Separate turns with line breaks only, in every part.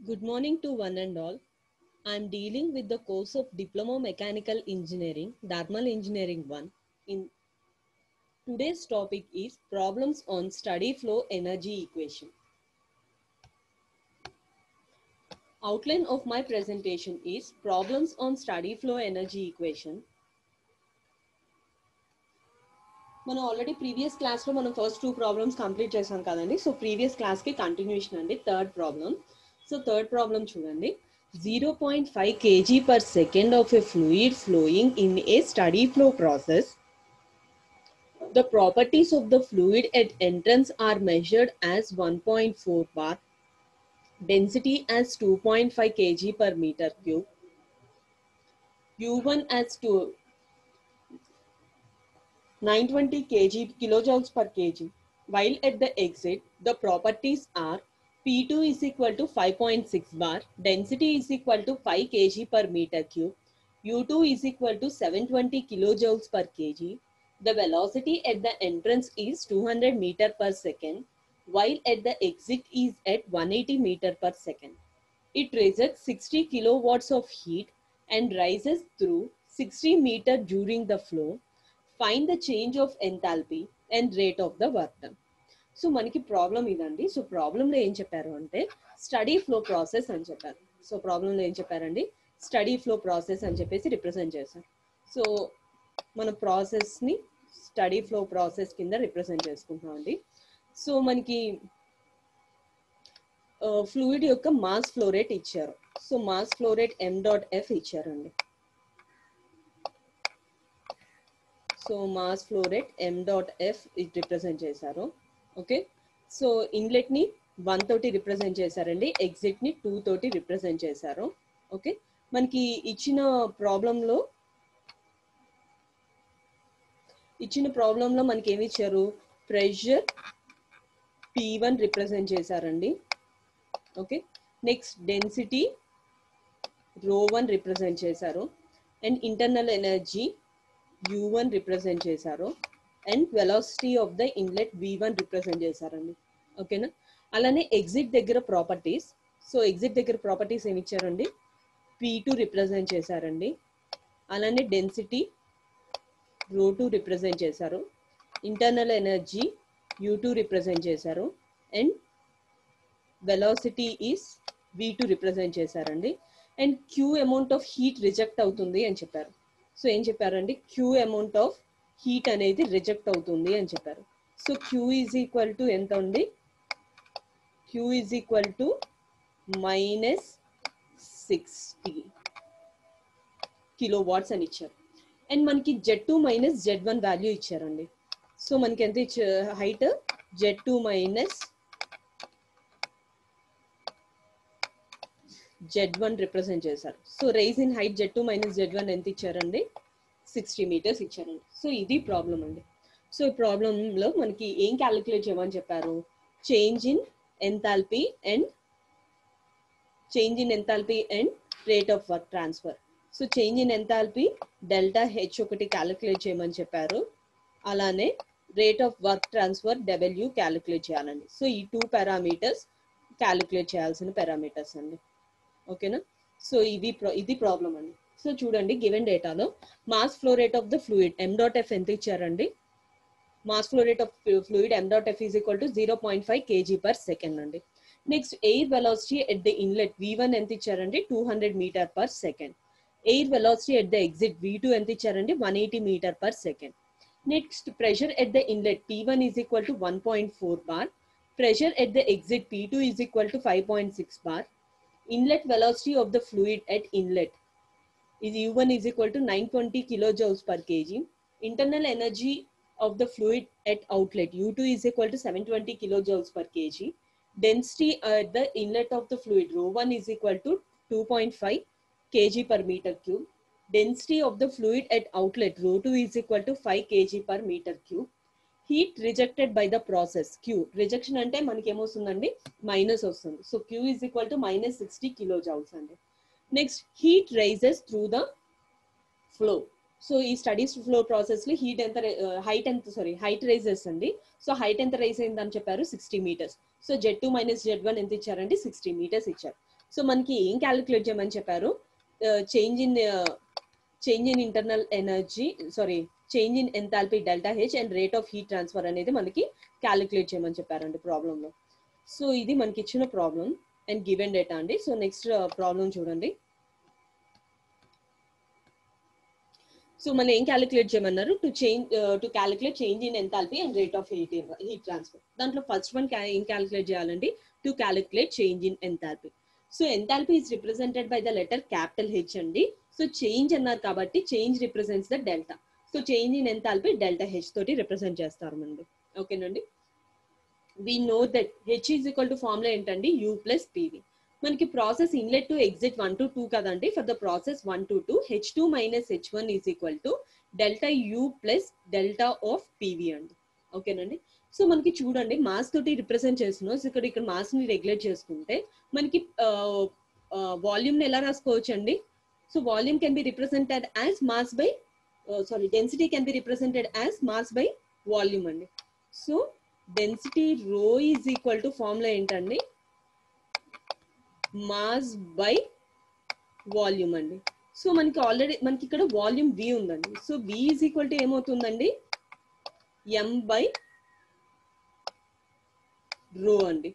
Good morning to one and all. I am dealing with the course of Diploma Mechanical Engineering, Thermal Engineering 1. In today's topic is problems on steady flow energy equation. Outline of my presentation is problems on steady flow energy equation. మనం already previous క్లాస్లో మనం first two problems complete చేసాం కదండి so previous continuation continuation అండి third problem. So third problem. చూడండి zero point five KG per second of a fluid flowing in a steady The properties of the fluid at entrance are measured as 1.4 bar, density as 2.5 kg per meter cube, U1 as 2, 920 kg kilojoules per kg. While at the exit, the properties are P2 is equal to 5.6 bar, density is equal to 5 kg per meter cube, U2 is equal to 720 kilojoules per kg, the velocity at the entrance is 200 meter per second, while at the exit is at 180 meter per second. It rejects 60 kilowatts of heat and rises through 60 meter during the flow. Find the change of enthalpy and rate of the work done. So మనకి problem ఇదండి. So ప్రాబ్లంలో ఏం చెప్పారు అంటే steady flow process అని చెప్పారు. So ప్రాబ్లంలో ఏం చెప్పారండి? స్టడీ ఫ్లో ప్రాసెస్ అని చెప్పేసి రిప్రజెంట్ చేశారు. సో మన ప్రాసెస్ని స్టడీ ఫ్లో ప్రాసెస్ కింద రిప్రజెంట్ చేసుకుంటాం అండి. సో మనకి ఫ్లూయిడ్ యొక్క మాస్ ఫ్లో రేట్ ఇచ్చారు. సో మాస్ ఫ్లో రేట్ ఎం డాట్ ఎఫ్ ఇచ్చారండి. సో మాస్ ఫ్లో రేట్ ఎం డాట్ ఎఫ్ రిప్రజెంట్ చేశారు. ఓకే? సో ఇన్లెట్ని వన్ తోటి రిప్రజెంట్ చేశారండి. ఎగ్జిట్ని టూ తోటి రిప్రజెంట్ చేశారు. ఓకే? మనకి ఇచ్చిన ప్రాబ్లంలో ఇచ్చిన ప్రాబ్లంలో మనకి ఏమి ఇచ్చారు? ప్రెషర్ పీ వన్ రిప్రజెంట్ చేశారండి. Okay? Next density rho one represent చేశారు. And internal energy U one represent చేశారు. And velocity of the inlet V one represent చేశారండి. ఓకేనా అలానే ఎగ్జిట్ దగ్గర ప్రాపర్టీస్ సో ఎగ్జిట్ దగ్గర ప్రాపర్టీస్ ఏమి ఇచ్చారండి? పీ టూ రిప్రజెంట్ చేశారండి. అలానే డెన్సిటీ రో టూ రిప్రజెంట్ చేశారు. Internal energy U two represent చేశారు. And velocity is V two represent చేశారండి. And Q amount of heat reject అవుతుంది అని చెప్పారు. సో ఏం చెప్పారండి? క్యూ అమౌంట్ ఆఫ్ హీట్ అనేది రిజెక్ట్ అవుతుంది అని చెప్పారు. So Q is equal to ఎంత ఉంది? Q is equal to minus sixty kilo watts అని ఇచ్చారు. అండ్ మనకి Z two minus Z one value ఇచ్చారండి. సో మనకి ఎంత ఇచ్చే height Z two minus Z one represent చేశారు. So rise in height Z two minus Z one ఎంత ఇచ్చారండి? సిక్స్టీ మీటర్స్ ఇచ్చారండి. సో ఇది ప్రాబ్లం అండి. సో ఈ ప్రాబ్లంలో మనకి ఏం క్యాలిక్యులేట్ చేయమని చెప్పారు? Change in enthalpy and change in enthalpy and rate of work transfer so change in enthalpy delta H ఒకటి క్యాలిక్యులేట్ చేయమని చెప్పారు. అలానే rate of work transfer W calculate చేయాలండి. సో ఈ టూ పారామీటర్స్ క్యాలిక్యులేట్ చేయాల్సిన పారామీటర్స్ అండి. ఓకేనా సో ఇది ఇది ప్రాబ్లం అండి. సో చూడండి గివెన్ డేటాలో mass flow rate of the fluid m dot F ఎంత ఇచ్చారండి? Mass flow rate of fluid m dot F is equal to zero point five KG per second అండి. Next air velocity at the inlet V one ఎంత ఇచ్చారండి? Two hundred meter per second air velocity at the exit V two ఎంత ఇచ్చారండి? One eighty meter per second next pressure at the inlet P one is equal to one point four bar pressure at the exit P two is equal to five point six bar inlet velocity of the fluid at inlet is U1 is equal to 920 kilojoules per kg. Internal energy of the fluid at outlet U2 is equal to 720 kilojoules per kg. Density at the inlet of the fluid rho1 is equal to 2.5 kg per meter cube. Density of the fluid at outlet rho2 is equal to 5 kg per meter cube. Heat rejected by the process Q rejection అంటే మనకి ఏమొస్తుందండి minus వస్తుంది so so Q is equal to minus 60 kilojoules అండి next heat rises through the flow so ఈ studies flow ప్రాసెస్లో heat ఎంత height uh, ఎంత sorry height rises అండి. సో హైట్ ఎంత రైజ్ అయిందని చెప్పారు? Sixty metres so Z two minus Z one ఎంత ఇచ్చారండి? సిక్స్టీ మీటర్స్ ఇచ్చారు. సో మనకి ఏం క్యాలిక్యులేట్ చేయమని చెప్పారు? Change in change in internal energy sorry change in enthalpy delta H and rate of heat transfer అనేది మనకి క్యాలిక్యులేట్ చేయమని చెప్పారండి ప్రాబ్లంలో సో ఇది మనకి ఇచ్చిన ప్రాబ్లం అండ్ గివెన్ డేటా అండి. సో నెక్స్ట్ ప్రాబ్లం చూడండి. సో మనం ఏం క్యాలిక్యులేట్ చేయమన్నారు? To change to calculate change in enthalpy and rate of heat heat transfer దాంట్లో ఫస్ట్ వన్ ఏం క్యాలిక్యులేట్ చేయాలండి? To calculate change in enthalpy so enthalpy is represented by the letter capital H అండి. So change అన్నారు కాబట్టి change represents the delta so change in enthalpy delta H తోటి represent చేస్తారు అండి ఓకేనండి we know that H is equal to formula ఏంటండి? U plus PV మనకి process inlet to exit one to two కదండి? For the process one to two H two minus H one is equal to delta U plus delta of PV అండి. ఓకేనండి? So మనకి చూడండి mass తోటి represent చేస్తున్నాం. So ఇక్కడ ఇక్కడ మాస్ని regulate చేసుకుంటే మనకి వాల్యూమ్ని ఎలా రాసుకోవచ్చు అండి so volume can be represented as mass by sorry density can be represented as mass by volume అండి. So density rho is equal to formula ఏంటండి? మాస్ బై వాల్యూమ్ అండి. సో మనకి ఆల్రెడీ మనకి ఇక్కడ వాల్యూమ్ వి ఉందండి. So V is equal to ఏమవుతుందండి? ఎం by rho అండి.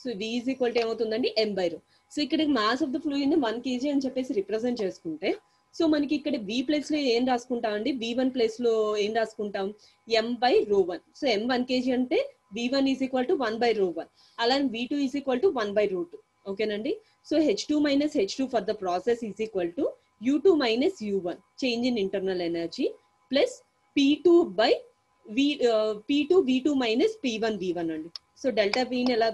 So V is equal to ఏమవుతుందండి? ఎం బై రో సో ఇక్కడ mass of the fluid one KG అని చెప్పేసి రిప్రజెంట్ చేసుకుంటే సో మనకి ఇక్కడ వి ప్లేస్లో ఏం రాసుకుంటాం అండి? వి వన్ ప్లేస్లో ఏం రాసుకుంటాం? ఎం by rho one so M one kg అంటే V one is equal to one by rho one అలానే V two is equal to one by rho two ఓకేనండి so H two minus H two for the process is equal to U two minus U one change in internal energy plus P two by V P two V two minus P one V one అండి. So delta పీని ఎలా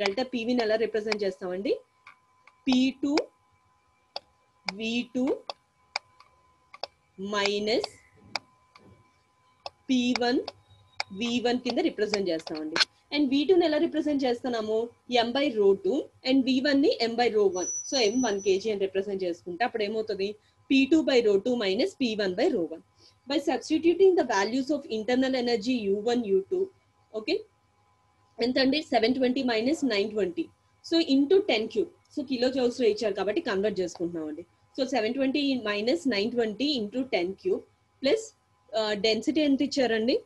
delta పీవీని ఎలా represent చేస్తామండి? P two V two minus P one V one కింద represent చేస్తామండి. And V టూని ఎలా రిప్రజెంట్ చేస్తున్నాము? M by rho two and V వన్ని M by rho one so M one KG అని రిప్రజెంట్ చేసుకుంటే అప్పుడు ఏమవుతుంది? P two by rho two minus P one by rho one by substituting the values of internal energy U one U two okay ఎంత అండి seven twenty minus nine twenty so into ten cube so kilo జౌల్స్లో ఇచ్చారు కాబట్టి convert చేసుకుంటున్నాం అండి so seven twenty minus nine twenty into ten cube plus density ఎంత ఇచ్చారండి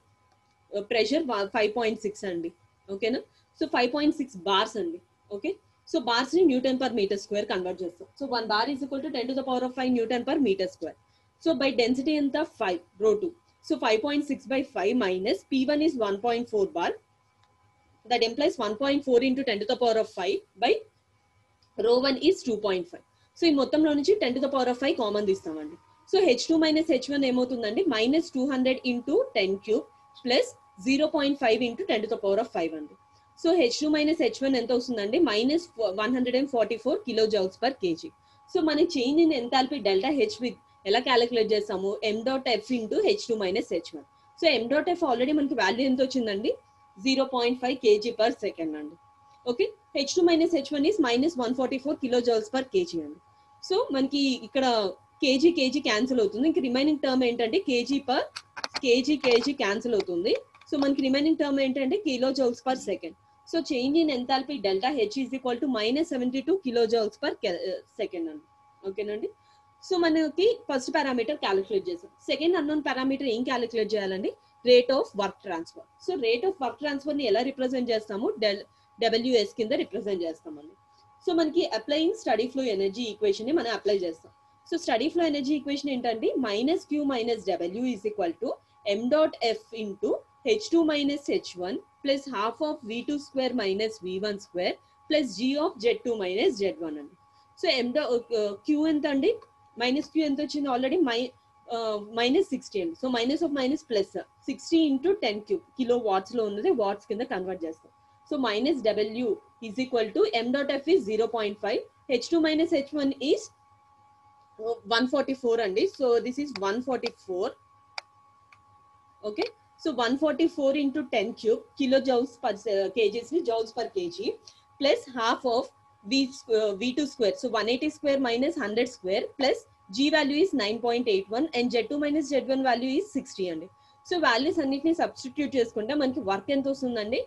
pressure five point six అండి ఓకేనా so five point six bars అండి ఓకే సో బార్స్ని newton per metre square convert చేస్తాం. So one bar is equal to ten to the power of five newton per metre square so by density ఎంత five rho two so five point six by five minus P one is one point four bar that implies one point four into ten to the power of five by rho one is two point five so ఈ మొత్తంలో నుంచి ten to the power of five common తీస్తామండి. So H two minus H one ఏమవుతుందండి? Minus two hundred into ten cube plus zero point five into ten to the power of five అండి. So H two minus H one ఎంత వస్తుందండి? Minus one hundred and forty four kilo joules per KG. So మన change in enthalpy delta H with ఎలా calculate చేస్తాము? M dot F into H two minus H one. So M dot F already మనకి value ఎంత వచ్చిందండి? Zero point five KG per second అండి. Okay? H two minus H one is minus one forty four kilo joules per KG అండి. So మనకి ఇక్కడ KG KG cancel అవుతుంది. ఇంక remaining term ఏంటంటే KG per KG KG cancel అవుతుంది. So మనకి remaining term ఏంటంటే kilo joules per second. So change in enthalpy delta H is equal to minus seventy two kilo joules per second అండి. ఓకేనండి? So మనకి first parameter calculate చేసాం. Second unknown parameter ఏం calculate చేయాలండి? Rate of work transfer. So rate of work ట్రాన్స్ఫర్ని ఎలా represent చేస్తాము? Del WS కింద represent చేస్తామండి. సో మనకి అప్లయింగ్ స్టడీ ఫ్లో ఎనర్జీ ఈక్వేషన్ని మనం అప్లై చేస్తాం. So steady flow energy equation ఏంటంటే minus Q minus W is equal to M dot F into H two minus H one plus half of V two square minus V one square plus G of Z two minus Z one అండి so M Q ఎంత అండి? Minus Q ఎంత వచ్చింది? Already my minus sixty అండి. So minus of minus plus sixty into ten cube kilo వాట్స్లో ఉన్నది watts కింద convert చేస్తాం. So minus W is equal to M dot F is zero point five H two minus H one is one forty four అండి so this is one forty four okay so one forty four into ten cube kilo joules per కేజీస్ని joules per KG plus half of V V two square so one eighty square minus hundred square plus G value is nine point eight one and Z two minus Z one value is sixty అండి so values అన్నిటిని substitute చేసుకుంటే మనకి work ఎంత వస్తుందండి?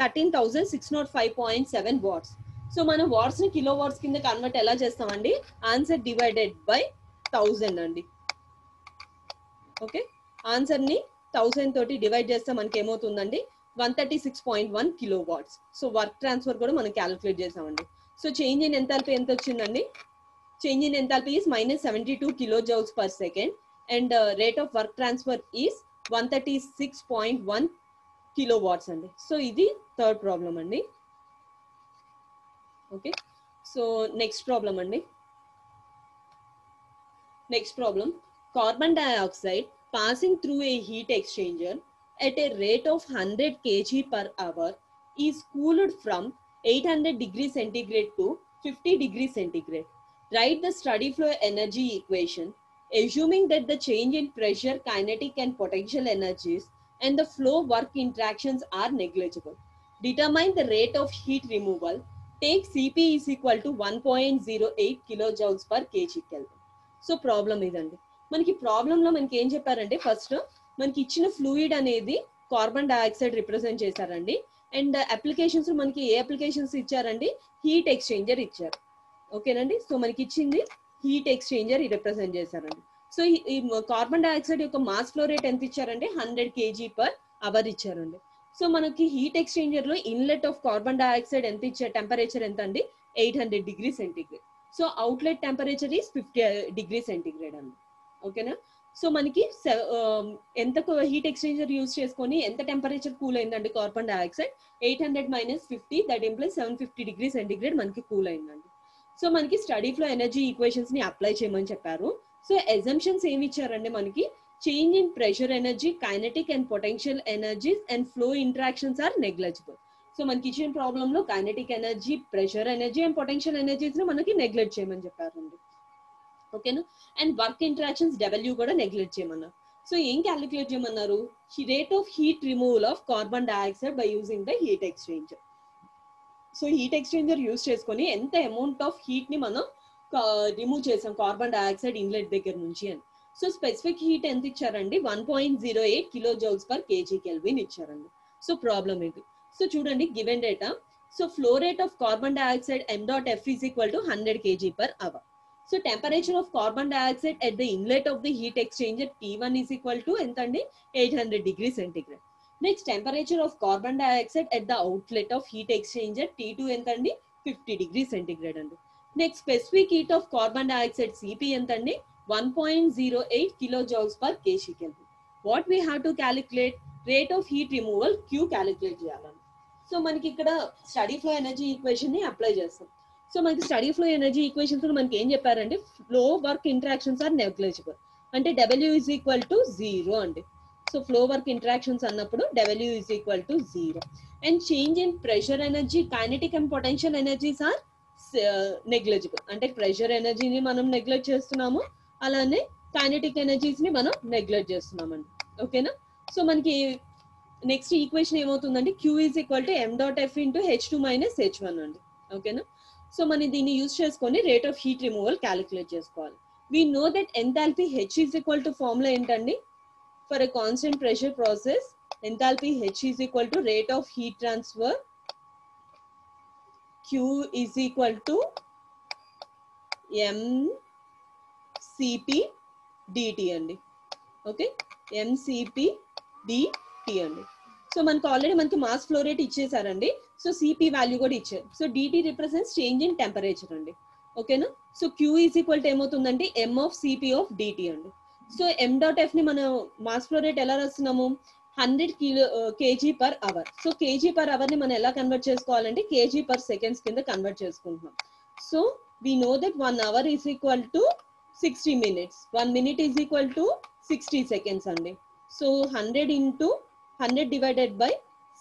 Thirteen thousand six not five point seven watts so మనం వాట్స్ని kilo watts కింద convert ఎలా చేస్తామండి? ఆన్సర్ డివైడెడ్ బై థౌజండ్ అండి. ఓకే ఆన్సర్ని థౌసండ్ తోటి డివైడ్ చేస్తే మనకి ఏమవుతుందండి? One thirty six point one kilo watts so work transfer కూడా మనం క్యాలిక్యులేట్ చేసామండి. సో చేంజ్ ఇన్ ఎంతాల్పీ ఎంత వచ్చిందండి change in enthalpy is minus seventy two kilo joules per second and rate of work transfer is one thirty six point one kilowatts అండి so ఇది third problem అండి Okay. So, next problem అండి Next problem: Carbon dioxide passing through a heat exchanger at a rate of 100 kg per hour is cooled from 800 degree centigrade to 50 degree centigrade. Write the study flow energy equation, assuming that the change in pressure, kinetic and potential energies and the flow work interactions are negligible. Determine the rate of heat removal. Take Cp is equal to 1.08 kilojoules per kg Kelvin. So problem ఇదండి మనకి ప్రాబ్లంలో మనకి ఏం చెప్పారంటే first మనకి ఇచ్చిన fluid అనేది carbon dioxide represent చేశారండి అండ్ అప్లికేషన్స్ మనకి ఏ అప్లికేషన్స్ ఇచ్చారండి హీట్ ఎక్స్చేంజర్ ఇచ్చారు ఓకేనండి సో మనకి ఇచ్చింది హీట్ ఎక్స్చేంజర్ రిప్రజెంట్ చేశారండి సో ఈ కార్బన్ డైఆక్సైడ్ యొక్క మాస్ ఫ్లో రేట్ ఎంత ఇచ్చారంటే హండ్రెడ్ కేజీ పర్ అవర్ ఇచ్చారండి. సో మనకి హీట్ ఎక్స్చేంజర్లో ఇన్లెట్ ఆఫ్ కార్బన్ డైఆక్సైడ్ ఎంత ఇచ్చారు టెంపరేచర్ ఎంత అండి? Eight hundred degree centigrade so outlet temperature is fifty degree centigrade అండి. ఓకేనా సో మనకి um, ఎంత హీట్ ఎక్స్చేంజర్ యూజ్ చేసుకొని ఎంత టెంపరేచర్ కూల్ అయిందండి carbon dioxide eight hundred minus fifty that implies seven fifty degree centigrade మనకి కూల్ అయిందండి. So మనకి స్టడీ ఫ్లో ఎనర్జీ ఈక్వేషన్స్ని అప్లై చేయమని చెప్పారు. సో ఎగ్జంప్షన్స్ ఏమి ఇచ్చారండి మనకి? Change in pressure energy kinetic and potential energies and flow interactions are negligible so మనకి ఇచ్చిన ప్రాబ్లమ్లో kinetic energy pressure energy and potential ఎనర్జీస్ని మనకి నెగ్లెక్ట్ చేయమని చెప్పారండి. ఓకేనా అండ్ వర్క్ ఇంట్రాక్షన్స్ డబ్ల్యూ కూడా నెగ్లెక్ట్ చేయమన్నారు. సో ఏం క్యాలిక్యులేట్ చేయమన్నారు? Rate of heat removal of carbon dioxide by using the heat exchanger so heat exchanger use చేసుకొని ఎంత అమౌంట్ ఆఫ్ హీట్ని మనం రిమూవ్ చేసాం కార్బన్ డైఆక్సైడ్ ఇన్లెట్ దగ్గర నుంచి అని. సో స్పెసిఫిక్ హీట్ ఎంత ఇచ్చారండి? One point zero eight kilo joules per KG kelvin ఇచ్చారండి. సో ప్రాబ్లం ఇది. సో చూడండి given data so flow rate of carbon dioxide M dot F is equal to hundred KG per hour so temperature of carbon dioxide at the inlet of the heat exchanger T one is equal to ఎంత అండి eight hundred degree centigrade next temperature of carbon dioxide at the outlet of heat exchanger T two ఎంత అండి fifty degree centigrade అండి. Next specific heat of carbon dioxide CP ఎంత అండి one point zero eight kilo joules per KG kelvin what we have to calculate rate of heat removal Q calculate చేయాలని. So మనకి ఇక్కడ steady flow energy ఈక్వేషన్ని apply చేస్తాం. So మనకి steady flow energy equations మనకి ఏం చెప్పారంటే flow work interactions are negligible అంటే W is equal to zero అండి. సో ఫ్లో వర్క్ ఇంటరాక్షన్స్ అన్నప్పుడు W is equal to zero and change in pressure energy kinetic and potential energies are negligible అంటే pressure ఎనర్జీని మనం neglect చేస్తున్నాము అలానే kinetic ఎనర్జీస్ని మనం neglect చేస్తున్నామండి. ఓకేనా? సో మనకి నెక్స్ట్ ఈక్వేషన్ ఏమవుతుందంటే Q is equal to M dot F into H two minus H one అండి. ఓకేనా? సో మనం దీన్ని యూజ్ చేసుకొని rate of heat removal calculate చేసుకోవాలి. We know that enthalpy H is equal to formula ఏంటండి? For a constant pressure process enthalpy H is equal to rate of heat transfer Q is equal to M CP DT అండి. Okay MCP DT అండి. So మనకు already మనకి mass flow rate ఇచ్చేసారండి. So CP value కూడా ఇచ్చారు. So DT represents change in temperature అండి. ఓకేనా so Q is equal to ఏమవుతుందండి M of CP of DT అండి. సో ఎం డాట్ ఎఫ్ని మనం మాస్ ఫ్లో రేట్ ఎలా రాస్తున్నాము? Hundred kilo KG per hour. So KG per అవర్ని మనం ఎలా కన్వర్ట్ చేసుకోవాలంటే కేజీ పర్ సెకండ్స్ కింద కన్వర్ట్ చేసుకుంటున్నాం. So we know that one hour is equal to sixty minutes one minute is equal to sixty seconds అండి. So hundred into hundred divided by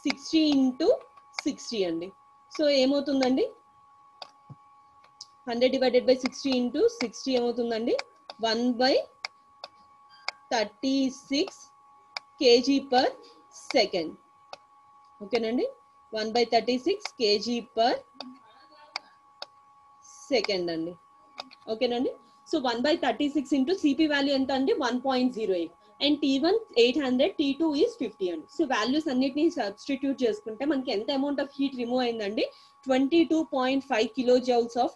sixty into sixty అండి. So ఏమవుతుందండి? Hundred divided by sixty into sixty ఏమవుతుందండి? One by thirty six KG per second ఓకేనండి one by thirty six KG per second అండి ఓకేనండి so one by thirty six into CP value ఎంత అండి? One point zero eight and T one eight hundred T two is fifty అండి so values అన్నిటిని substitute చేసుకుంటే మనకి ఎంత amount of heat remove అయిందండి? Twenty two point five kilo joules of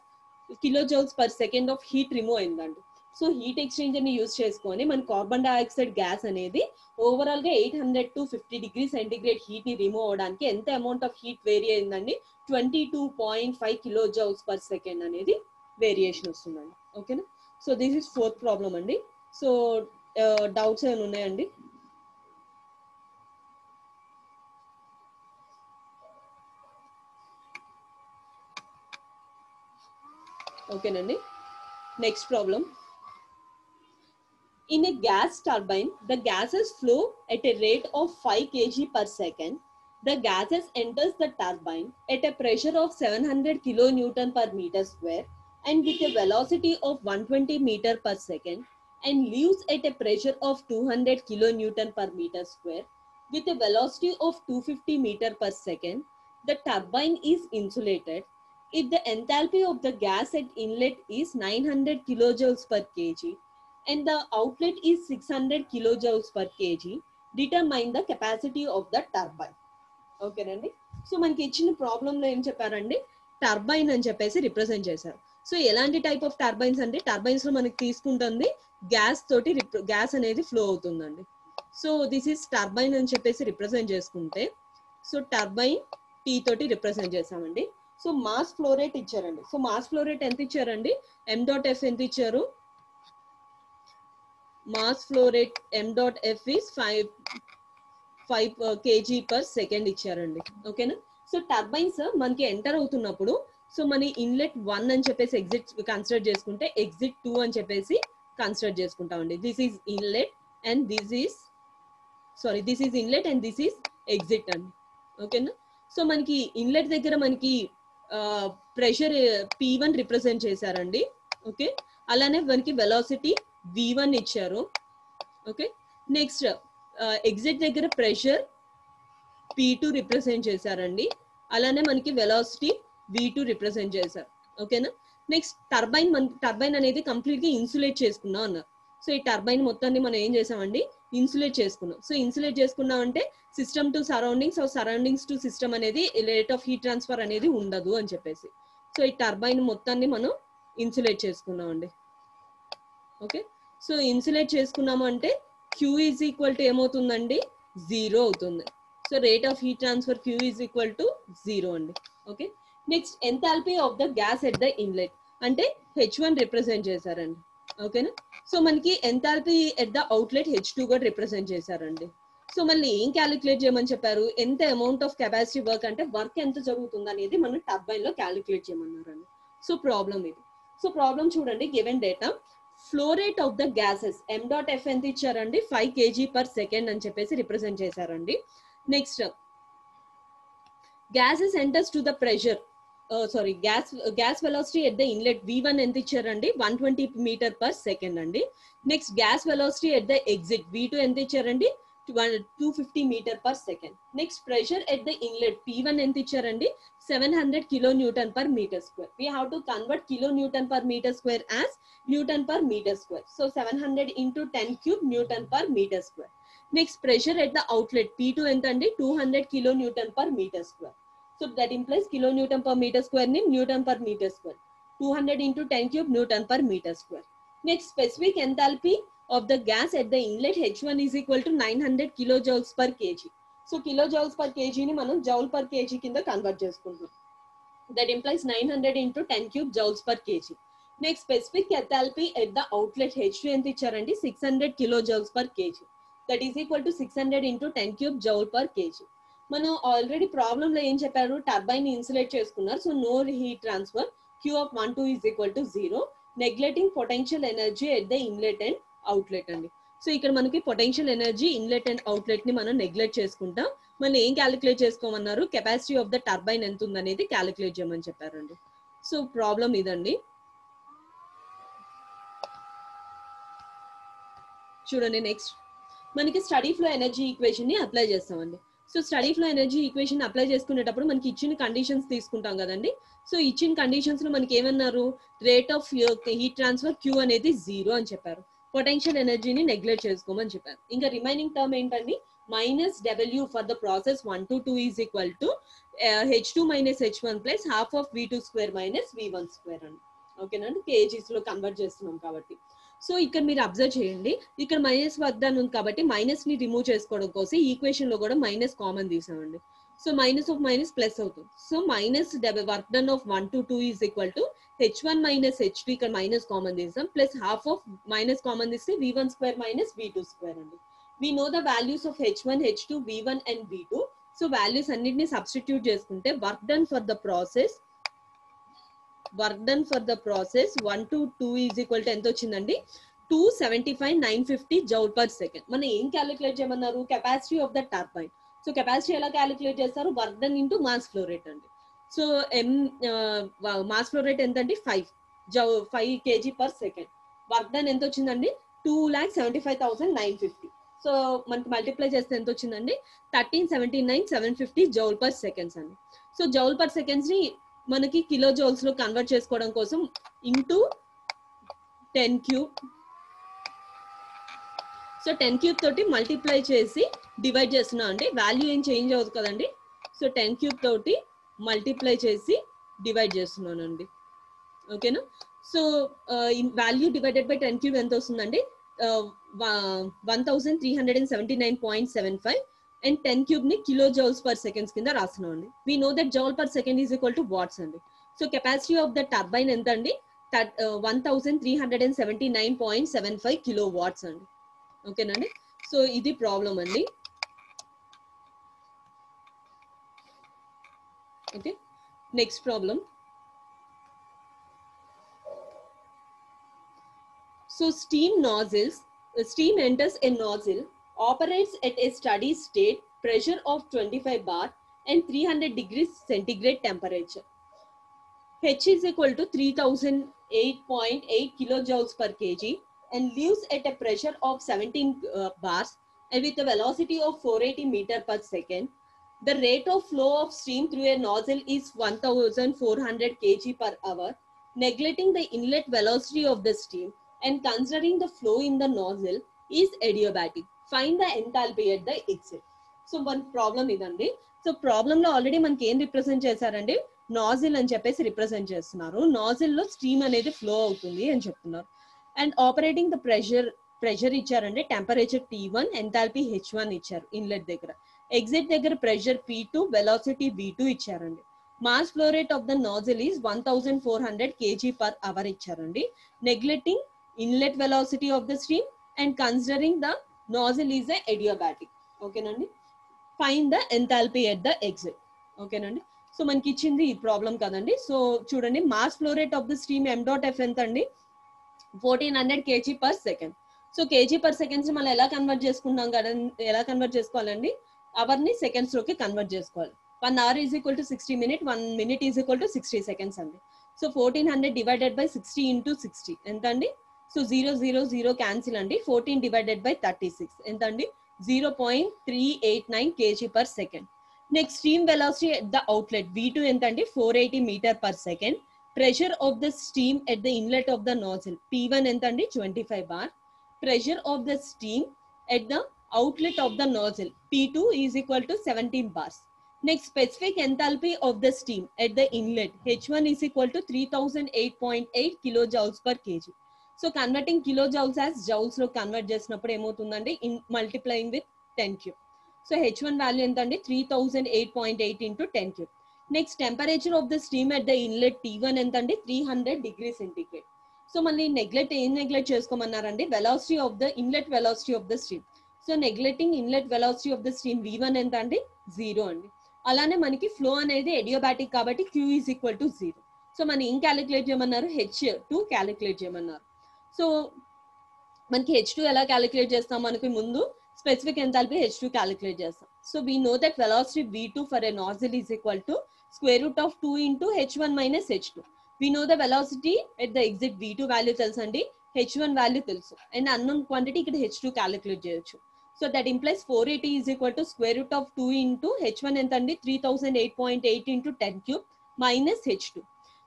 kilo joules per second of heat remove అయిందండి. So heat ఎక్స్చేంజర్ని use చేసుకొని మన కార్బన్ డైఆక్సైడ్ గ్యాస్ అనేది ఓవరాల్గా eight hundred to fifty degree centigrade హీట్ని రిమూవ్ అవడానికి ఎంత అమౌంట్ ఆఫ్ హీట్ వేరీ అయిందండి? Twenty two point five kilo joules per second అనేది వేరియేషన్ వస్తుందండి. ఓకేనా? So this is fourth problem అండి. సో డౌట్స్ ఏమైనా ఉన్నాయండి? ఓకేనండి. Next problem In a gas turbine, the gases flow at a rate of 5 kg per second. The gases enters the turbine at a pressure of 700 kilonewton per meter square and with a velocity of 120 meter per second and leaves at a pressure of 200 kilonewton per meter square with a velocity of 250 meter per second. The turbine is insulated if the enthalpy of the gas at inlet is 900 kilojoules per kg and the outlet is 600 kilojoules per kg determine the capacity of the turbine. ఓకేనండి so మనకి ఇచ్చిన ప్రాబ్లంలో ఏం చెప్పారండి? Turbine అని చెప్పేసి represent చేశారు. So ఎలాంటి టైప్ ఆఫ్ టర్బైన్స్ అంటే టర్బైన్స్లో మనకి తీసుకుంటుంది గ్యాస్ తోటి గ్యాస్ అనేది ఫ్లో అవుతుందండి. సో దిస్ ఈస్ టర్బైన్ అని చెప్పేసి రిప్రజెంట్ చేసుకుంటే సో టర్బైన్ టీ తోటి రిప్రజెంట్ చేసామండి సో మాస్ ఫ్లోరేట్ ఇచ్చారండి. సో మాస్ ఫ్లోరేట్ ఎంత ఇచ్చారండి? ఎం డాట్ ఎఫ్ ఎంత ఇచ్చారు? Mass flow rate M dot F is five five KG per second ఇచ్చారండి ఓకేనా సో టర్బైన్స్ మనకి ఎంటర్ అవుతున్నప్పుడు సో మన ఇన్లెట్ వన్ అని చెప్పేసి ఎగ్జిట్ కన్సిడర్ చేసుకుంటే ఎగ్జిట్ టూ అని చెప్పేసి కన్సిడర్ చేసుకుంటామండి. This is inlet and this is sorry this is inlet and this is exit అండి. ఓకేనా సో మనకి ఇన్లెట్ దగ్గర మనకి ప్రెషర్ పీ వన్ రిప్రజెంట్ చేశారండి. ఓకే అలానే మనకి వెలాసిటీ వి వన్ ఇచ్చారు. ఓకే నెక్స్ట్ ఎగ్జిట్ దగ్గర ప్రెషర్ పీ టూ రిప్రజెంట్ చేశారండి. అలానే మనకి వెలాసిటీ వి టూ రిప్రజెంట్ చేశారు. ఓకేనా నెక్స్ట్ టర్బైన్ మన టర్బైన్ అనేది కంప్లీట్గా ఇన్సులేట్ చేసుకున్నాం అన్నారు సో ఈ టర్బైన్ మొత్తాన్ని మనం ఏం చేసామండి? ఇన్సులేట్ చేసుకున్నాం. సో ఇన్సులేట్ చేసుకున్నాం అంటే system to surroundings surroundings to system అనేది రేట్ ఆఫ్ హీట్ ట్రాన్స్ఫర్ అనేది ఉండదు అని చెప్పేసి. సో ఈ టర్బైన్ మొత్తాన్ని మనం ఇన్సులేట్ చేసుకున్నాం అండి. ఓకే సో ఇన్సులేట్ చేసుకున్నాము అంటే క్యూ ఈజ్ ఈక్వల్ టు ఏమవుతుందండి? జీరో అవుతుంది. So rate of heat transfer Q is equal to zero అండి. Okay next enthalpy of the gas at the inlet అంటే హెచ్ వన్ రిప్రజెంట్ చేశారండి. ఓకేనా సో మనకి enthalpy at the outlet H two కూడా represent చేశారండి. So మళ్ళీ ఏం calculate చేయమని చెప్పారు? ఎంత అమౌంట్ ఆఫ్ కెపాసిటీ వర్క్ అంటే వర్క్ ఎంత జరుగుతుంది అనేది మనం టర్బైన్లో క్యాలిక్యులేట్ చేయమన్నారండి. సో ప్రాబ్లం ఇది. సో ప్రాబ్లం చూడండి given data flow rate of the gases M dot F ఎంత ఇచ్చారండి? ఫైవ్ కేజీ పర్ సెకండ్ అని చెప్పేసి రిప్రజెంట్ చేశారండి. Next gases enters to the pressure sorry gas gas velocity at the inlet V one ఎంత ఇచ్చారండి? One twenty meter per second అండి. Next gas velocity at the exit V two ఎంత ఇచ్చారండి? 250 meter per second. Next pressure at the inlet P1 ఎంత ఇచ్చారండి 700 kilonewton per meter square. We have to convert kilonewton per meter square as newton per meter square. So 700 into 10 cube newton per meter square. Next pressure at the outlet P2 and అండి 200 kilonewton per meter square. So that implies kilonewton per meter square name newton per meter square. 200 into 10 cube newton per meter square. Next specific enthalpy of of the gas at the inlet H one to equal to nine hundred kilo kilojoules per KG so kilo joules per కేజీని మనం joule per kg కింద convert చేసుకుంటాం that implies nine hundred into ten cube joules per kg next specific enthalpy at the outlet H ఎంత ఇచ్చారండి six hundred kilo joules per kg that is equal to six hundred into ten cube joule per KG మనం already ప్రాబ్లమ్లో ఏం చెప్పారు? Turbine insulate చేసుకున్నారు. So no heat transfer Q of one two is equal to zero neglecting potential energy at the inlet and outlet అండి. So ఇక్కడ మనకి potential energy inlet and అవుట్లెట్ని మనం నెగ్లెక్ట్ చేసుకుంటాం. మనం ఏం క్యాలిక్యులేట్ చేసుకోమన్నారు? కెపాసిటీ ఆఫ్ ద టర్బైన్ ఎంత ఉందనేది క్యాలిక్యులేట్ చేయమని చెప్పారండి. సో ప్రాబ్లం ఇదండి. చూడండి నెక్స్ట్ మనకి స్టడీ ఫ్లో ఎనర్జీ ఈక్వేషన్ని అప్లై చేస్తామండి. So steady flow energy equation apply చేసుకునేటప్పుడు మనకి ఇచ్చిన కండిషన్స్ తీసుకుంటాం కదండి. సో ఇచ్చిన కండిషన్స్లో మనకి ఏమన్నారు? Rate of heat transfer Q అనేది జీరో అని చెప్పారు. పొటెన్షియల్ ఎనర్జీని నెగ్లెక్ట్ చేసుకోమని చెప్పారు ఇంకా రిమైనింగ్ టర్మ్ ఏంటండి? Minus W for the process one to two is equal to H two minus H one plus half of V two square minus V one square అండి. ఓకేనండి కేజీస్లో convert చేస్తున్నాం కాబట్టి. So ఇక్కడ మీరు అబ్జర్వ్ చేయండి. ఇక్కడ minus వద్ద ఉంది కాబట్టి మైనస్ని రిమూవ్ చేసుకోవడం కోసం ఈక్వేషన్లో కూడా మైనస్ కామన్ తీసామండి. So minus of minus plus అవుతుంది. So minus work done of one to two is equal to H one minus H two ఇక్కడ మైనస్ కామన్ తీస్తాం plus half of minus common తీస్తే V one square minus V two square అండి. We know the values of H one H two V one and V two so values అన్నిటిని substitute చేసుకుంటే work done for the process work done for the process one to two is equal to ఎంత వచ్చిందండి? Two seventy five nine fifty joule per second మనం ఏం calculate చేయమన్నారు? Capacity of the turbine so capacity ఎలా calculate చేస్తారు? Work done into mass flow rate అండి. So M mass flow rate ఎంత అండి five. Zhou five KG per second. Work done ఎంత వచ్చిందండి two lakh seventy five thousand nine fifty. So మనకి multiply చేస్తే ఎంత వచ్చిందండి thirteen seventy nine seven fifty joule per seconds అండి. సో జౌల్ పర్ సెకండ్స్ని మనకి కిలో జౌల్స్లో కన్వర్ట్ చేసుకోవడం కోసం into ten cube so ten cube తోటి మల్టిప్లై చేసి డివైడ్ చేస్తున్నాం అండి. వాల్యూ ఏం చేంజ్ అవ్వదు కదండి. సో టెన్ క్యూబ్ తోటి మల్టిప్లై చేసి డివైడ్ చేస్తున్నానండి ఓకేనా so value divided by ten cube ఎంత వస్తుందండి? One thousand three hundred and seventy nine point seven five and ten క్యూబ్ని కిలో జౌల్స్ పర్ సెకండ్స్ కింద రాస్తున్నాం అండి. We know that joule per second is equal to watts అండి. So capacity of the turbine ఎంత అండి? One thousand three hundred and seventy nine point seven five kilo watts అండి. Okay so इध problem अभी okay next problem so steam nozzle steam enters a nozzle operates at a steady state pressure of 25 bar and 300 degree centigrade temperature H is equal to three thousand eight point and leaves at a pressure of 17 uh, bars and with a velocity of 480 meter per second. The rate of flow of steam through a nozzle is 1400 kg per hour, neglecting the inlet velocity of the steam and considering the flow in the nozzle is adiabatic. Find the enthalpy at the exit. So one so one problem ఇదండి so ప్రాబ్లంలో already మనకి ఏం Nozzle and nozzle అని చెప్పేసి represent చేస్తున్నారు నాజిల్లో steam అనేది flow అవుతుంది and చెప్తున్నారు and operating the pressure pressure ఇచ్చారండి temperature T one enthalpy H one ఇచ్చారు ఇన్లెట్ దగ్గర. ఎగ్జిట్ దగ్గర pressure P two velocity V two ఇచ్చారండి. Mass flow rate of the nozzle is one thousand four hundred KG per hour ఇచ్చారండి. Neglecting inlet velocity of the stream and considering the nozzle is a adiabatic ఓకేనండి fine the enthalpy at the exit ఓకేనండి so మనకి ఇచ్చింది ఈ problem కదండి. So చూడండి mass flow rate of the stream M dot F ఎంత అండి? Fourteen hundred KG per second so KG per seconds మనం ఎలా కన్వర్ట్ చేసుకుంటాం కదా? ఎలా కన్వర్ట్ చేసుకోవాలండి? అవర్ని సెకండ్స్లోకి కన్వర్ట్ చేసుకోవాలి. One hour is equal to sixty minute one minute is equal to sixty seconds అండి. So fourteen hundred divided by sixty into sixty ఎంత అండి so zero zero zero cancel అండి. Fourteen divided by thirty six ఎంత అండి zero point three eight nine KG per second next steam velocity at the outlet V two ఎంత అండి four eighty meter per second pressure of the steam at the inlet of the nozzle P one ఎంత అండి twenty five bar pressure of the steam at the outlet of the nozzle P two is equal to seventeen bars next specific enthalpy of the steam at the inlet H one is equal to three thousand eight point eight kilo joules per KG so converting kilo joules as జౌల్స్లో convert చేసినప్పుడు ఏమవుతుందండి? In multiplying with ten cube so H one value ఎంత అండి three thousand eight point eight into ten cube next temperature of the steam at the inlet T one ఎంత అండి three hundred degree centigrade so మళ్ళీ neglect ఏం neglect చేసుకోమన్నారండి? Velocity of the inlet velocity of the stream so neglecting inlet velocity of the stream V one ఎంత అండి zero అండి. అలానే మనకి ఫ్లో అనేది ఎడియోబాటిక్ కాబట్టి Q is equal to zero so మనం ఏం క్యాలిక్యులేట్ చేయమన్నారు? హెచ్ టూ క్యాలిక్యులేట్ చేయమన్నారు. సో మనకి హెచ్ టూ ఎలా క్యాలిక్యులేట్ చేస్తాం? మనకి ముందు specific enthalpy H two calculate చేస్తాం so we know that velocity V two for a nozzle is equal to square root of two into H one minus H two we know the velocity at the exit V two value తెలుసు అండి. H one value తెలుసు. And unknown quantity ఇక్కడ H two calculate చేయొచ్చు. So that implies four eighty is equal to square root of two into H one ఎంత అండి three thousand eight point eight into ten cube minus H two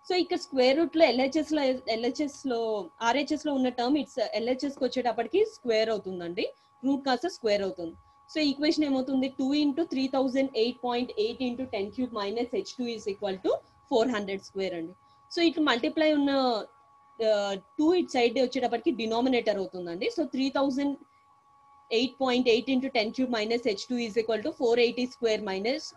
so ఇక్కడ square రూట్లో ఎల్హెచ్ఎస్లో ఎల్హెచ్ఎస్లో ఆర్హెచ్ఎస్లో ఉన్న term it's ఎల్హెచ్ఎస్కి వచ్చేటప్పటికి square అవుతుందండి. Root కాస్త square అవుతుంది. సో ఈక్వేషన్ ఏమవుతుంది? Two into three thousand eight point eight into ten cube minus H two is equal to four hundred square అండి. సో ఇట్లా మల్టిప్లై ఉన్న టూ ఇట్ సైడ్ వచ్చేటప్పటికి denominator అవుతుందండి. So three thousand eight point eight into ten cube minus H two is equal to four eighty square minus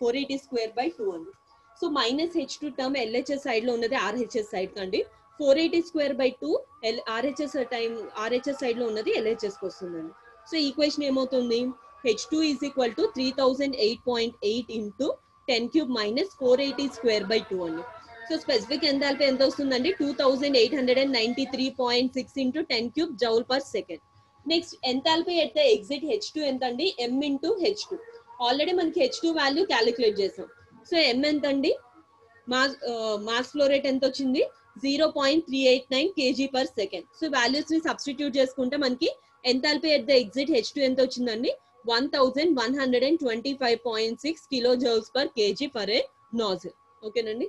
four eighty square by two అండి. So minus H two term LHS సైడ్లో ఉన్నది RHS side కండి. Four eighty square by two L RHS time RHS సైడ్లో ఉన్నది ఎల్హెచ్ఎస్కి వస్తుందండి. So equation ఏమవుతుంది? H two is equal to three thousand eight point eight into ten cube minus four eighty square by two అండి. So specific enthalpy ఎంత వస్తుందండి? Two thousand eight hundred and ninety three point six into ten cube joule per second next enthalpy at the exit H two ఎంత అండి M into H two already మనకి H two value calculate చేసాం. So M ఎంత అండి mass mass flow rate ఎంత వచ్చింది? Zero point three eight nine KG per second so వాల్యూస్ని substitute చేసుకుంటే మనకి enthalpy at the exit H two ఎంత వచ్చిందండి? One thousand one hundred and twenty five point six kilo joules per KG per a nozzle ఓకేనండి